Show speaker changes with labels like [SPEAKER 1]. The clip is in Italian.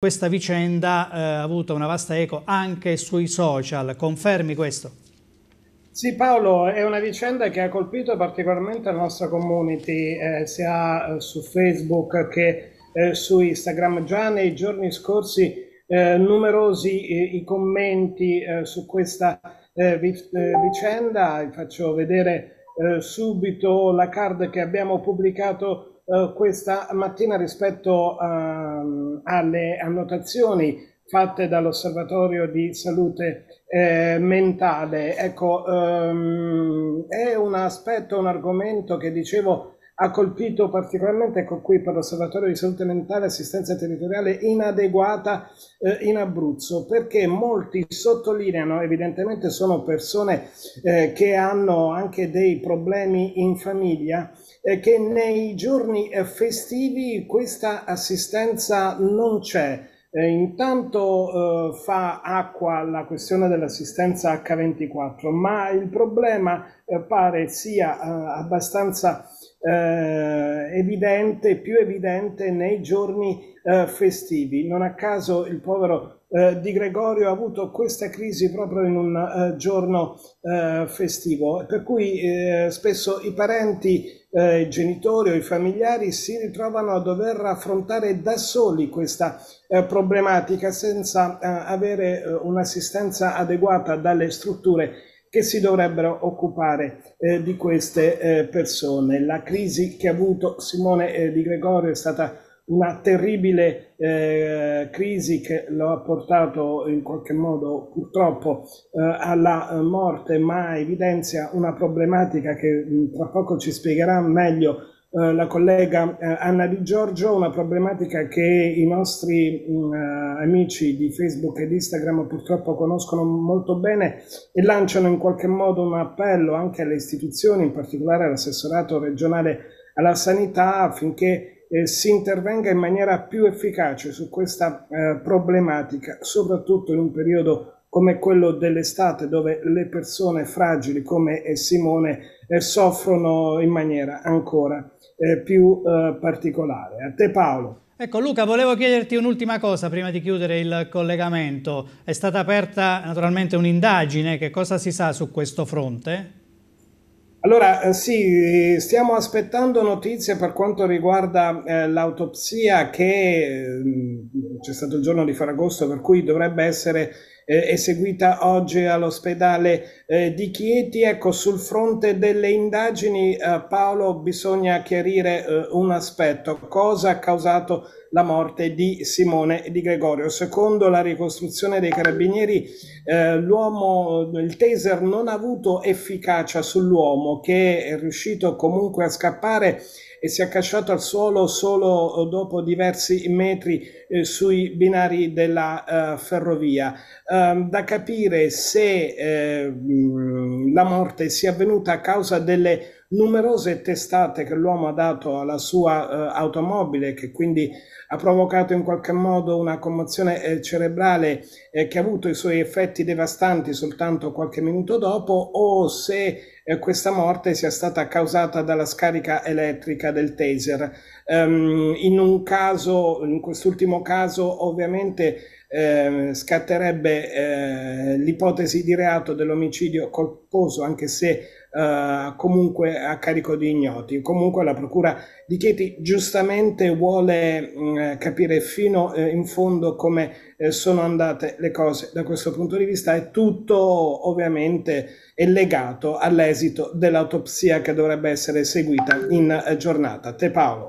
[SPEAKER 1] questa vicenda eh, ha avuto una vasta eco anche sui social, confermi questo?
[SPEAKER 2] Sì Paolo, è una vicenda che ha colpito particolarmente la nostra community, eh, sia eh, su Facebook che eh, su Instagram. Già nei giorni scorsi eh, numerosi eh, i commenti su questa vicenda, vi faccio vedere subito la card che abbiamo pubblicato eh, questa mattina rispetto uh, alle annotazioni fatte dall'Osservatorio di Salute eh, Mentale. Ecco, um, è un aspetto, un argomento che dicevo ha colpito particolarmente, ecco qui per l'Osservatorio di Salute Mentale Assistenza Territoriale inadeguata eh, in Abruzzo, perché molti sottolineano, evidentemente sono persone eh, che hanno anche dei problemi in famiglia, eh, che nei giorni eh, festivi questa assistenza non c'è. Eh, intanto eh, fa acqua la questione dell'assistenza H24, ma il problema eh, pare sia eh, abbastanza eh, evidente, più evidente nei giorni eh, festivi. Non a caso il povero Di Gregorio ha avuto questa crisi proprio in un giorno festivo, per cui spesso i parenti eh, i genitori o i familiari si ritrovano a dover affrontare da soli questa eh, problematica senza eh, avere eh, un'assistenza adeguata dalle strutture che si dovrebbero occupare eh, di queste eh, persone. La crisi che ha avuto Simone Di Gregorio è stata una terribile eh, crisi che lo ha portato in qualche modo purtroppo eh, alla eh, morte, ma evidenzia una problematica che mm, tra poco ci spiegherà meglio eh, la collega eh, Anna Di Giorgio, una problematica che i nostri mh, mm, eh, amici di Facebook e di Instagram purtroppo conoscono molto bene e lanciano in qualche modo un appello anche alle istituzioni, in particolare all'assessorato regionale alla sanità affinché eh, si intervenga in maniera più efficace su questa eh, problematica, soprattutto in un periodo come quello dell'estate dove le persone fragili come Simone eh, soffrono in maniera ancora eh, più eh, particolare. A te Paolo.
[SPEAKER 1] Ecco Luca, volevo chiederti un'ultima cosa prima di chiudere il collegamento. È stata aperta naturalmente un'indagine, che cosa si sa su questo fronte?
[SPEAKER 2] Allora, eh, sì, stiamo aspettando notizie per quanto riguarda eh, l'autopsia che eh, c'è stato il giorno di Ferragosto, per cui dovrebbe essere eh, eseguita oggi all'ospedale eh, di Chieti. Ecco, sul fronte delle indagini, eh, Paolo, bisogna chiarire eh, un aspetto. Cosa ha causato la morte di Simone Di Gregorio? Secondo la ricostruzione dei carabinieri, eh, l'uomo, il taser non ha avuto efficacia sull'uomo che è riuscito comunque a scappare e si è accasciato al suolo solo eh, dopo diversi metri eh, sui binari della uh, ferrovia. Uh, da capire se eh, la morte sia avvenuta a causa delle numerose testate che l'uomo ha dato alla sua uh, automobile, che quindi ha provocato in qualche modo una commozione eh, cerebrale eh, che ha avuto i suoi effetti devastanti soltanto qualche minuto dopo, o se eh, questa morte sia stata causata dalla scarica elettrica del taser. Um, in un caso, in quest'ultimo caso, ovviamente eh, scatterebbe eh, l'ipotesi di reato dell'omicidio colposo, anche se eh, comunque a carico di ignoti. Comunque la Procura di Chieti giustamente vuole mh, mm, capire fino eh, in fondo come eh, sono andate le cose da questo punto di vista e tutto ovviamente è legato all'esito dell'autopsia che dovrebbe essere eseguita in eh, giornata. Te Paolo.